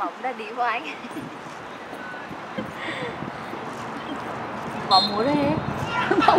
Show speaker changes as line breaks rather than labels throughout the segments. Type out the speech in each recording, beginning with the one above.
mộng đã đi của anh. Bỏ múa đây mà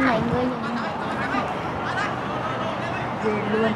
này ngươi về luôn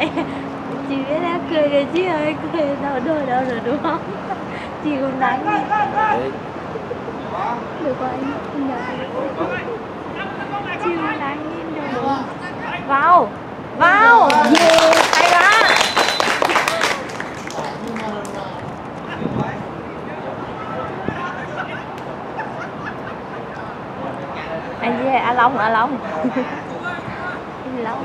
chị biết đã cười rồi chị ơi cười đâu đôi đâu rồi đúng không? Chị cũng đánh. Được rồi anh nhớ chị cũng đánh nhìn được đúng không? Vào vào. Yeah, hay quá. Anh gì a à long a long. A long.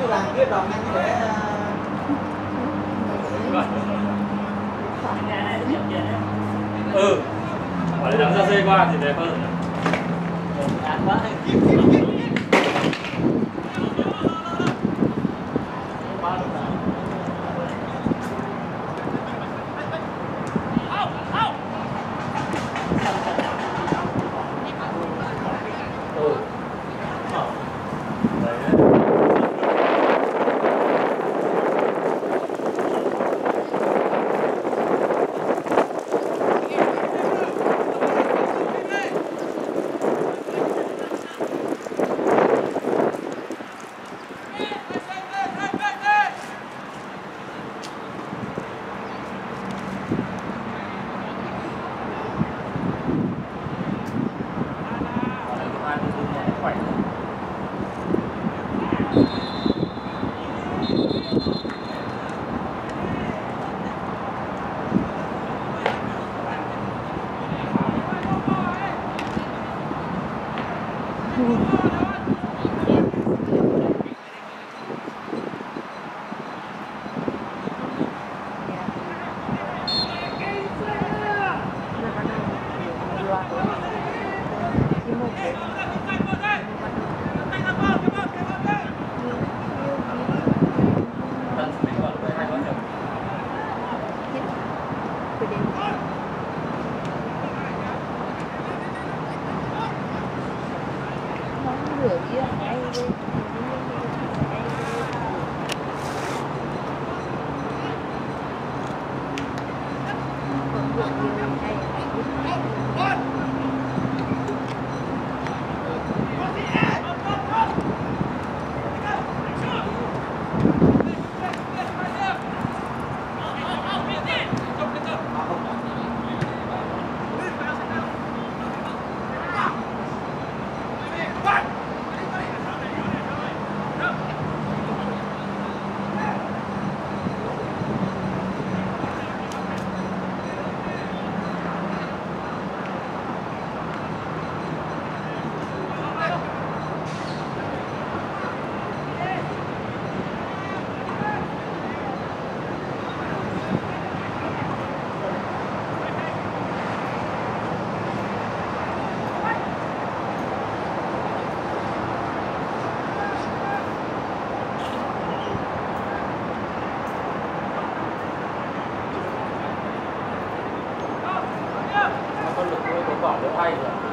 làm cái đồng ăn để
ừ phải đóng ra dây qua thì đẹp hơn
ăn quá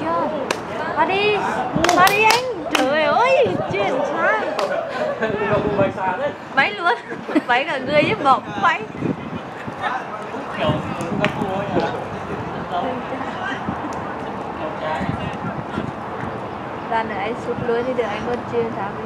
hay
chưa? Qua đi qua đi anh. Trời ơi chuyển sang
Đi
váy luôn. Váy cả người với bọc váy.
Kiểu các
nữa anh sụp luôn thì được anh còn chưa sao đi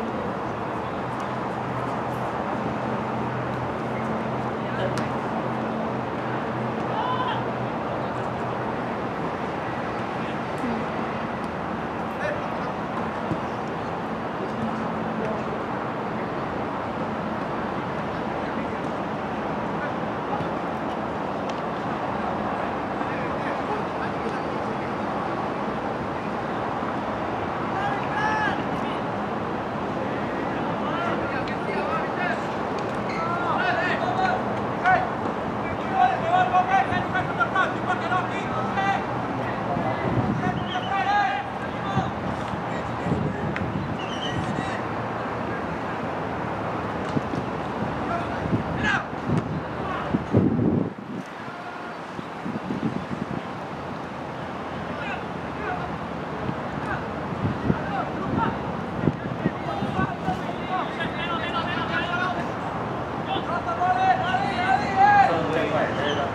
Sơn chạy khỏe đây rồi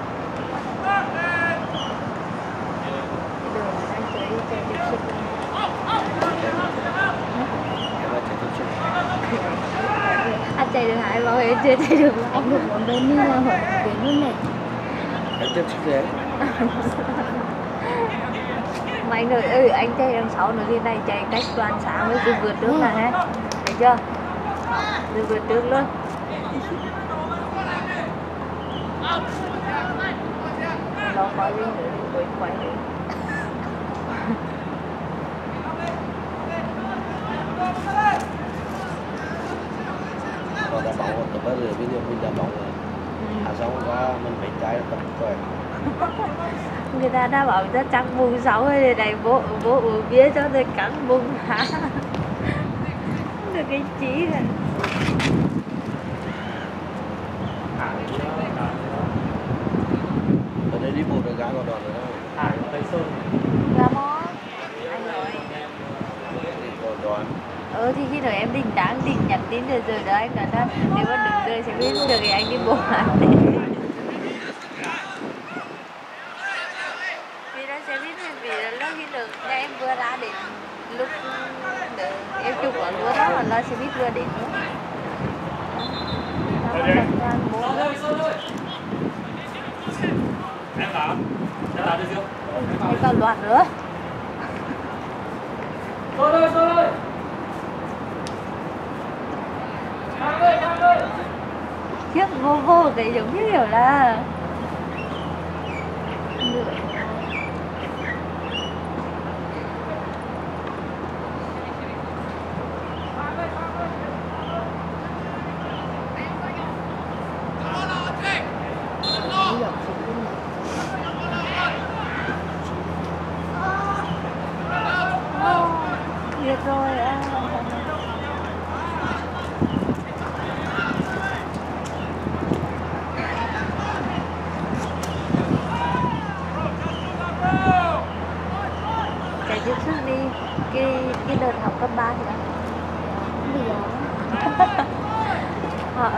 cái đường mà anh tới chạy được sức anh chạy được chưa chạy được
anh được một bên nhưng mà hỏi đến luôn này.
Tiếp xúc thế.
Mà anh ơi ơi anh chạy đằng sau nữa thì này chạy cách toàn xã mới cứ vượt trước là hết thấy chưa? Cứ vượt trước luôn. Nó có gì nữa quay quay đi
Bóng tập bây giờ bây giờ mình đá bóng rồi Hạ xong qua mình phải trái tập khỏe
người ta đã bảo ra trắng bùng sáu rồi để này bố bố uống bia cho tôi cắn bùng hả? Được cái chí
nữa
Ở đây đi bộ được gã còn đòn nữa
Hải và Tây Sơn.
Ra mó anh nói
Đi còn đòn
ờ thì khi nào em định đáng định nhắn tin rồi rồi đó anh nói đó nếu mà đứng rồi sẽ biết được thì anh đi bộ hả vì nó sẽ biết là vì là nó khi được nhà em vừa ra đến lúc để em chụp ở luôn đó là nó sẽ biết vừa đến
ơi Em bảo Sẽ làm được chưa?
hay còn loạt nữa.
Sơn ơi, Sơn ơi Mang ơi, Mang ơi
khiếp cái giống như kiểu là
đi dọc xuống bên này
Liệt rồi à.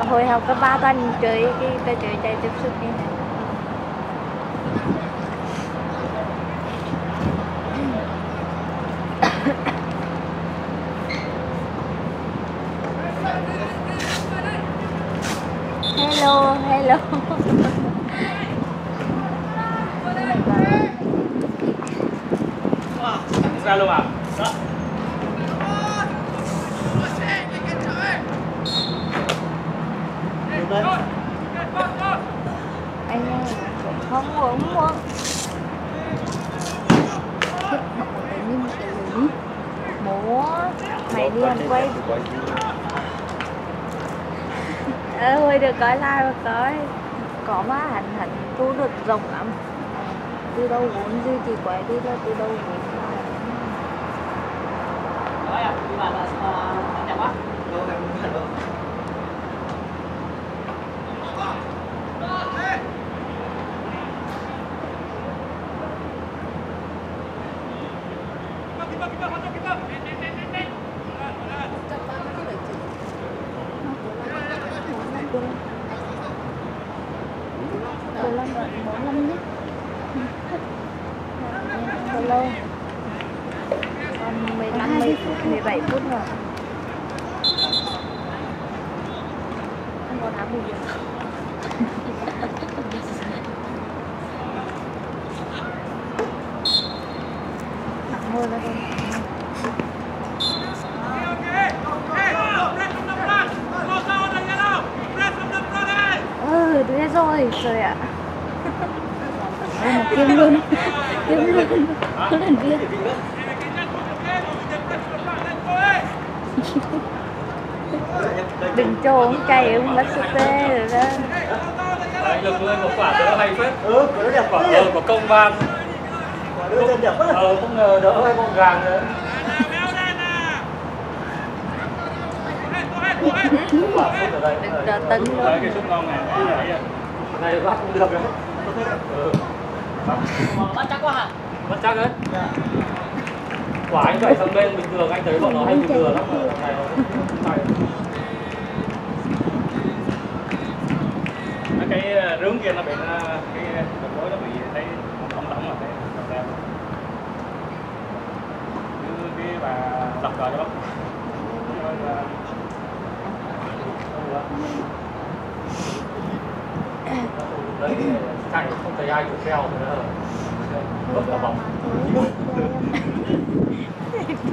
hồi học cấp ba toàn chơi cái trò chơi chạy tiếp xúc như này hello hello.
Ra luôn à đó
Đúng đấy.
anh ơi không muốn muốn
thích họ cái như một cái lưới
múa mày đi ăn quay
Quay
ờ được coi live mà coi. Có má hạnh hạnh thu được rộng lắm. Từ đâu vốn gì thì quay đi ra từ đâu vốn.
Tôi làm đoạn mỗi năm nhất
bao lâu. Còn 15 10 phút 17 phút rồi. Không còn ám gì nữa nặng hơn nữa thôi ừ thế rồi trời ạ.
Ôi mà kiếm luôn. Kiếm luôn. Huấn luyện viên
đừng trốn cày ông bắt sức tê rồi đó.
Đấy, lực lên một quả đỡ hay phết.
Ừ, nó đẹp
quả
quá.
ờ, của công ban
Quả đưa chân đẹp quá.
ờ không ngờ đỡ hay con gàng nữa.
Đừng chờ tấn luôn
cái súp ngon này bắt cũng được đấy ừ.
bắt chắc quá hả?
Bắt chắc đấy. Quả anh vậy sang bên bình thường anh thấy bọn nó hay bị lừa lắm mà. này này cái ờ, rướng kia nó bị nó cái đầu gối nó bị thấy không đóng mà thấy đau như cái bà đọc rồi đó Rồi đấy chạy không thấy ai chụp theo nữa bật cả vòng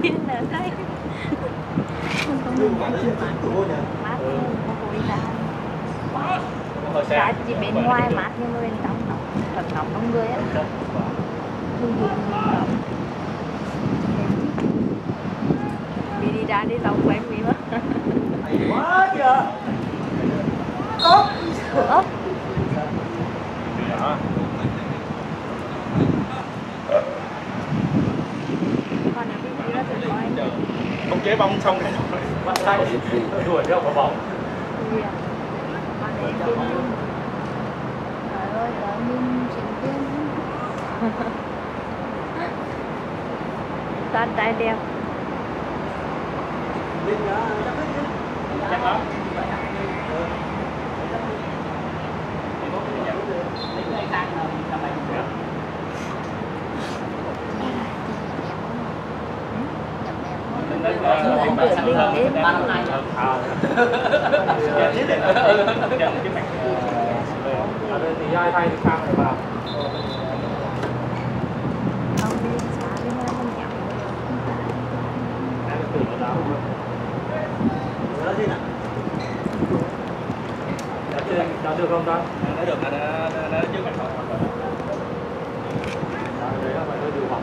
điên ở đây
Nhưng mà quá nhỉ.
mát có bụi ra
xe.
Giá chỉ bên ngoài mát nhưng mà bên trong nóng thật nóng trong người á bị đi ra đi tàu quen bị mất
quá kìa.
ốp
Đó. không chế bóng xong rồi bắt tay. Đuổi theo quả bóng.
Gì à còn ở bên kia
Trời ơi, có nhìn diễn viên
toàn trai đẹp
Mình đã đã biết chứ.
chắc lắm
tính người sang là tầm này
Nhậm đẹp quá
Nên
Không
là
được đi.
Nay
à
Dạ, để-
nhận cái mạch ở đây thì ai thay thì sang này vào
đi.
Đã đã chưa không ta
Nó được, nó- nó- nó- nó chưa phải thôi.
đấy là phải điều bóng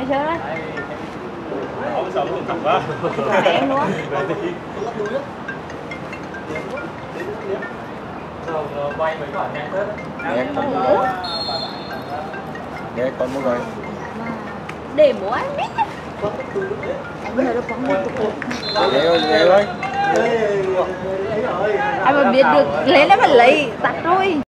anh chơi đấy
ông sợ luôn thẳng quá
Cả em luôn
Có
quay mấy quả nhanh hết
Nghe con Nghe con muốn rồi
để bố anh biết
anh bây giờ nó quăng
ơi, ơi
anh mà biết được lấy lấy mà lấy tắt rồi